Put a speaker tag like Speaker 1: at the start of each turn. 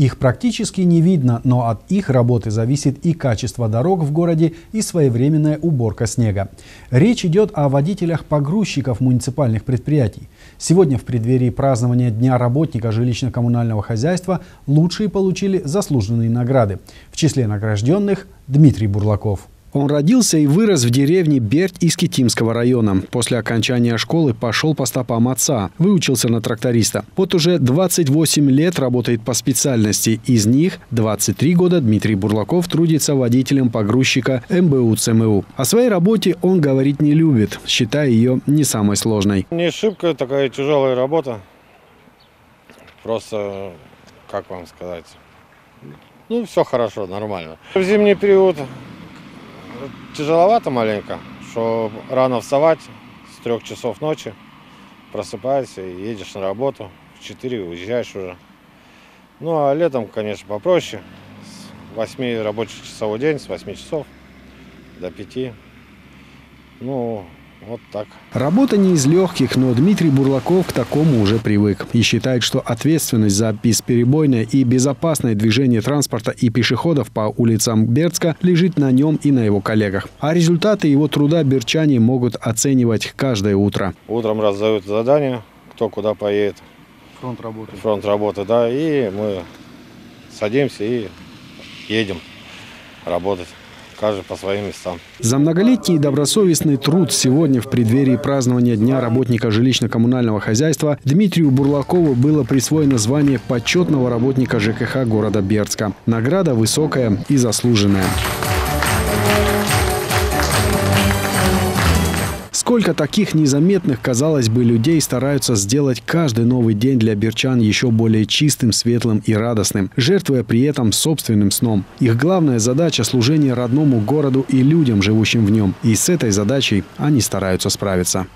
Speaker 1: Их практически не видно, но от их работы зависит и качество дорог в городе, и своевременная уборка снега. Речь идет о водителях-погрузчиков муниципальных предприятий. Сегодня в преддверии празднования Дня работника жилищно-коммунального хозяйства лучшие получили заслуженные награды. В числе награжденных Дмитрий Бурлаков. Он родился и вырос в деревне Берть из Китимского района. После окончания школы пошел по стопам отца, выучился на тракториста. Вот уже 28 лет работает по специальности. Из них 23 года Дмитрий Бурлаков трудится водителем погрузчика МБУ ЦМУ. О своей работе он говорить не любит, считая ее не самой сложной.
Speaker 2: Не шибко такая тяжелая работа. Просто, как вам сказать, ну, все хорошо, нормально. В зимний период тяжеловато маленько, что рано вставать с трех часов ночи, просыпаешься и едешь на работу, в 4 уезжаешь уже. Ну а летом, конечно, попроще. С 8 рабочих часовой день, с 8 часов до 5. Ну, вот так.
Speaker 1: Работа не из легких, но Дмитрий Бурлаков к такому уже привык. И считает, что ответственность за бесперебойное и безопасное движение транспорта и пешеходов по улицам Бердска лежит на нем и на его коллегах. А результаты его труда берчане могут оценивать каждое утро.
Speaker 2: Утром раздают задания, кто куда поедет.
Speaker 1: Фронт работы.
Speaker 2: Фронт работы, да, и мы садимся и едем работать каждый по своим местам.
Speaker 1: За многолетний добросовестный труд сегодня в преддверии празднования Дня работника жилищно-коммунального хозяйства Дмитрию Бурлакову было присвоено звание почетного работника ЖКХ города Бердска. Награда высокая и заслуженная. Сколько таких незаметных, казалось бы, людей стараются сделать каждый новый день для берчан еще более чистым, светлым и радостным, жертвуя при этом собственным сном. Их главная задача – служение родному городу и людям, живущим в нем. И с этой задачей они стараются справиться.